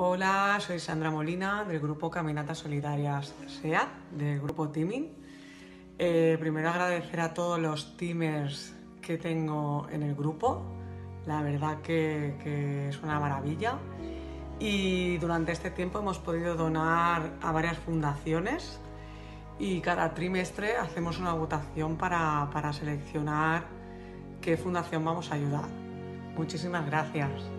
Hola, soy Sandra Molina del grupo Caminatas Solidarias SEAT, del grupo Teaming. Eh, primero agradecer a todos los teamers que tengo en el grupo, la verdad que, que es una maravilla. Y durante este tiempo hemos podido donar a varias fundaciones y cada trimestre hacemos una votación para, para seleccionar qué fundación vamos a ayudar. Muchísimas gracias.